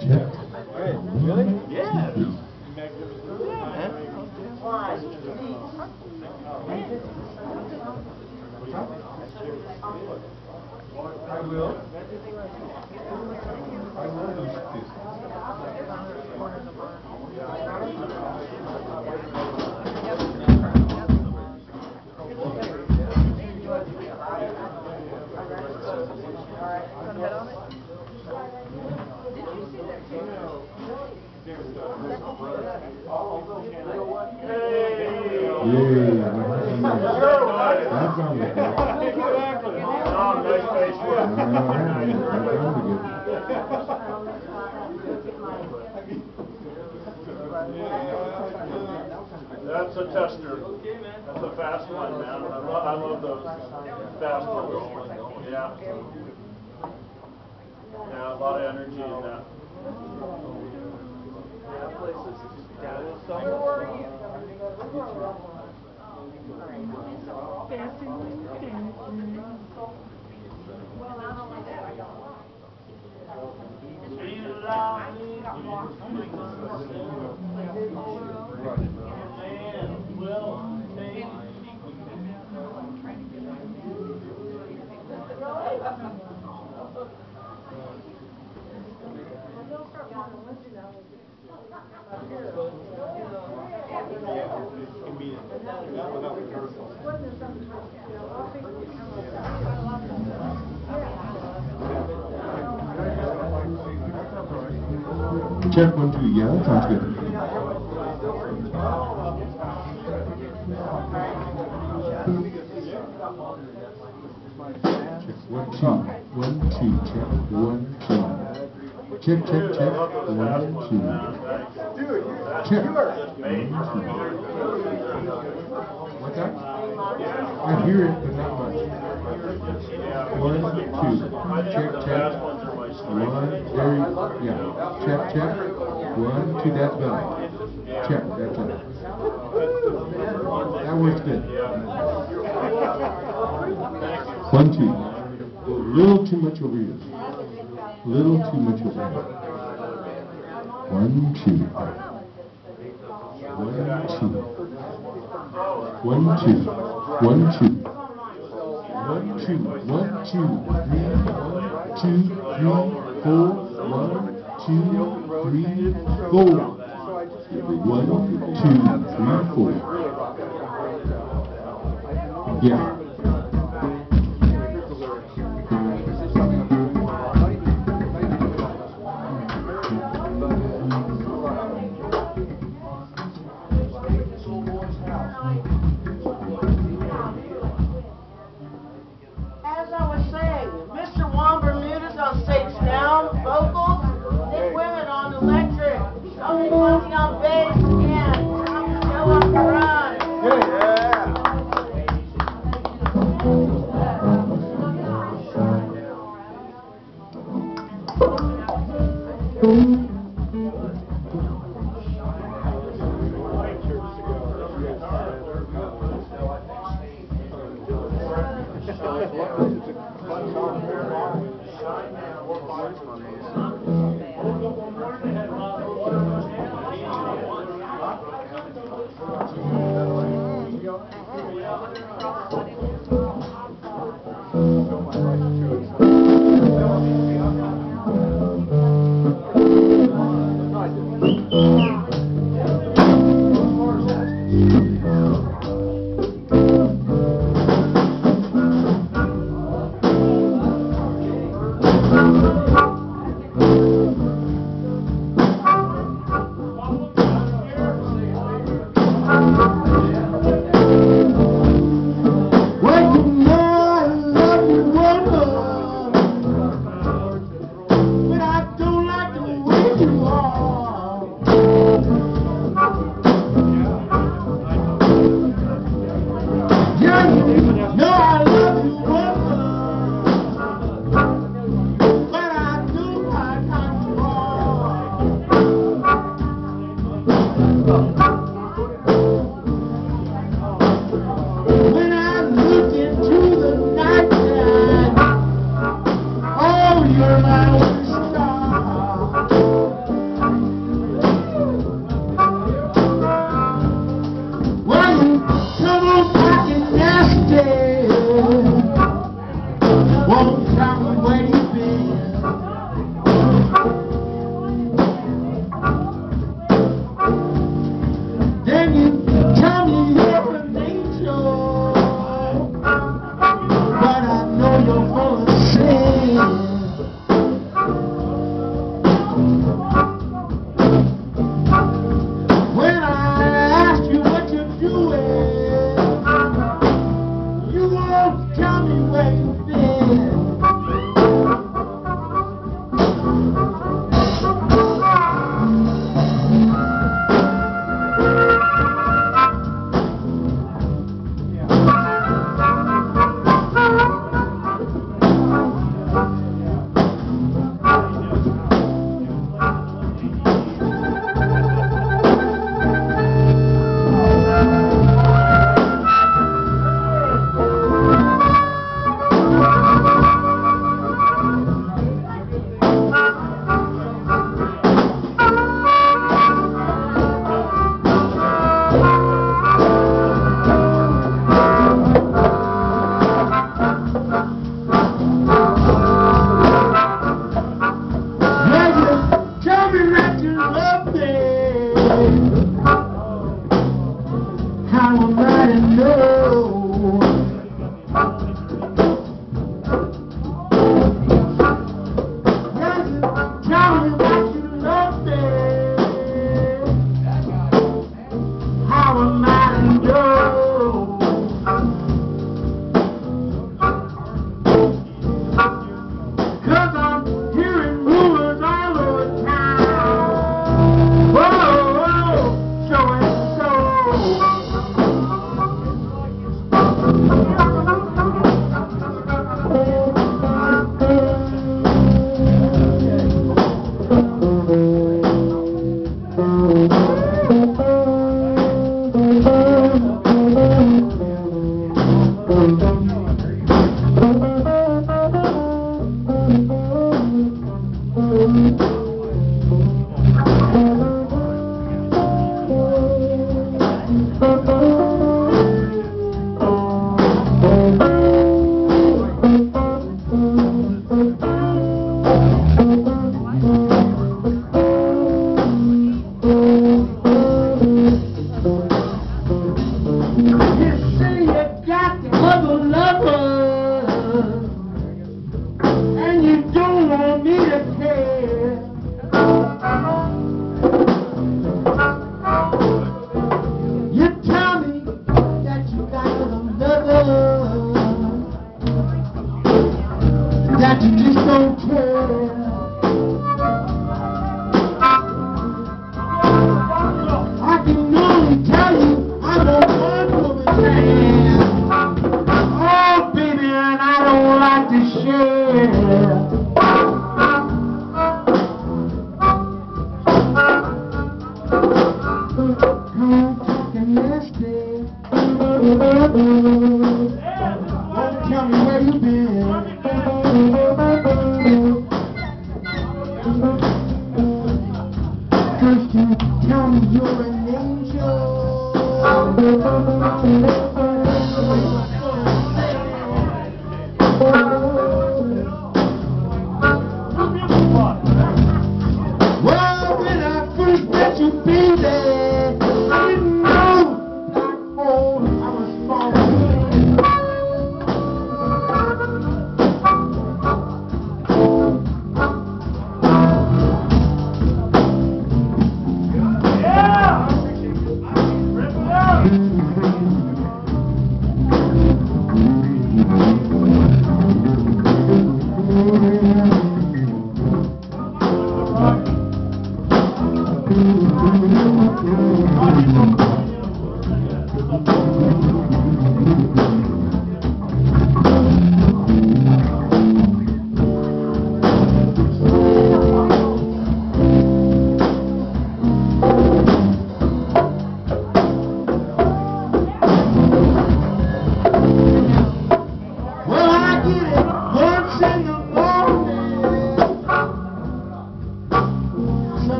Check. Really? Yeah. I will. I will do this. Yeah. That's on the. Oh, nice face work. That's a tester. That's a fast one, man. I love, I love those fast ones. Yeah. Yeah, a lot of energy in that. Check one, two, yeah, sounds good. Check one, two, one, two, check, one, two. Check, check, check, one, two. Check. One, two. What's that? I hear it, but not much. One, two, check, check. One, you, yeah, check, check. One, two, that's better. Check, that's it. That works good. One, two. A little too much over here. Little too much over here. One, two. One, two. One, two. One, two. One, two. One, two. Three. One, two, three, four. One, two, three, four. One, two, three, four. Yeah. Nice.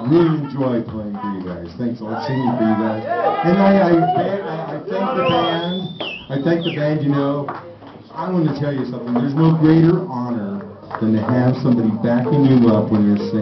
um, really enjoy playing for you guys. Thanks, I'll singing for you guys. And I, I, I thank the band. I thank the band, you know. I want to tell you something. There's no greater honor than to have somebody backing you up when you're singing.